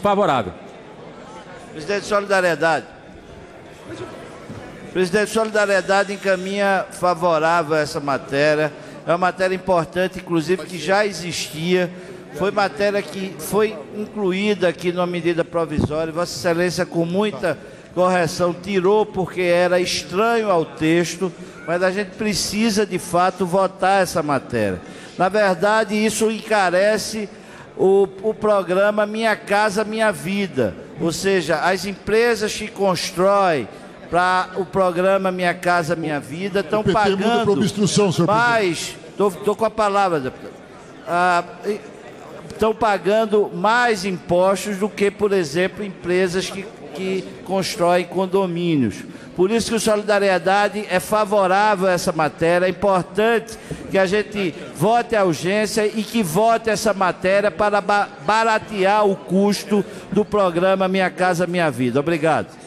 Favorável. Presidente, solidariedade. Presidente, solidariedade encaminha favorável essa matéria. É uma matéria importante, inclusive, que já existia. Foi matéria que foi incluída aqui numa medida provisória. Vossa Excelência, com muita correção, tirou porque era estranho ao texto, mas a gente precisa, de fato, votar essa matéria. Na verdade, isso encarece o, o programa Minha Casa Minha Vida, ou seja, as empresas que constroem para o programa Minha Casa Minha Vida estão pagando obstrução, senhor mais. Estou com a palavra, deputado. Ah, estão pagando mais impostos do que, por exemplo, empresas que, que constroem condomínios. Por isso que o Solidariedade é favorável a essa matéria. É importante que a gente vote a urgência e que vote essa matéria para baratear o custo do programa Minha Casa Minha Vida. Obrigado.